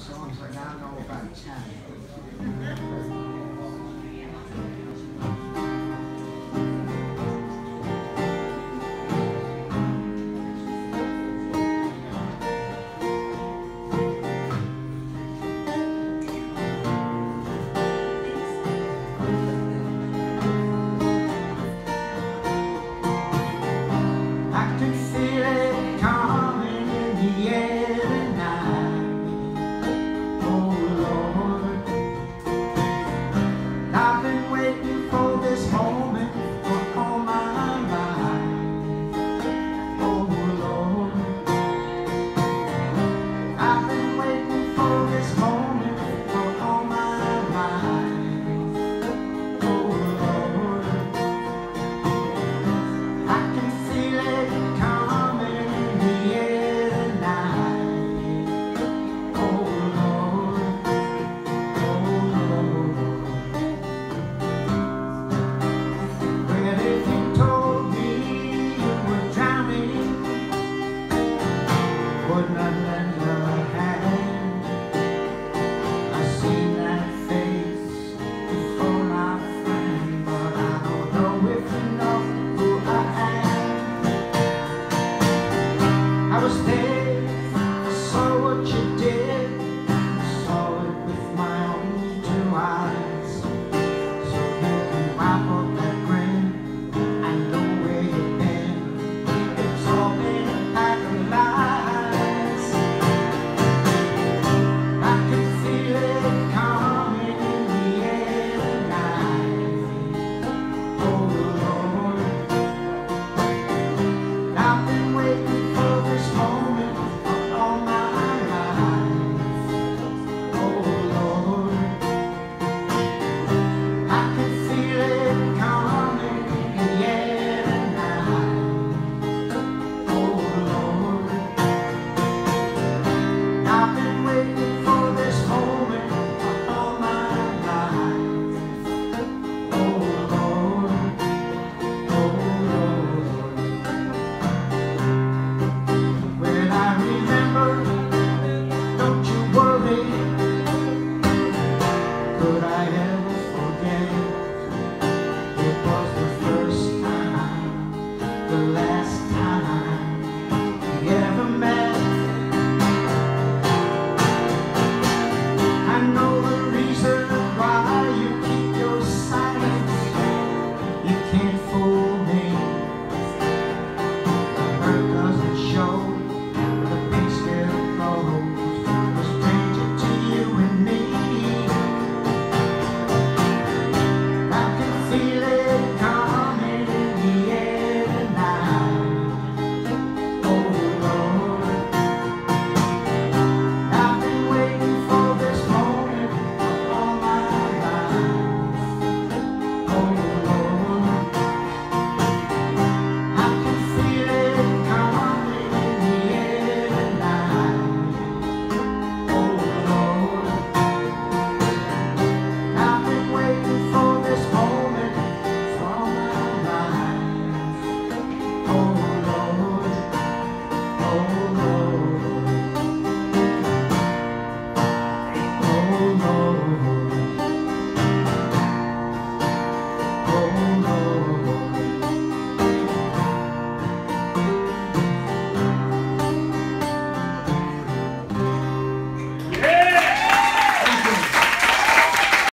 songs. but now I know about ten.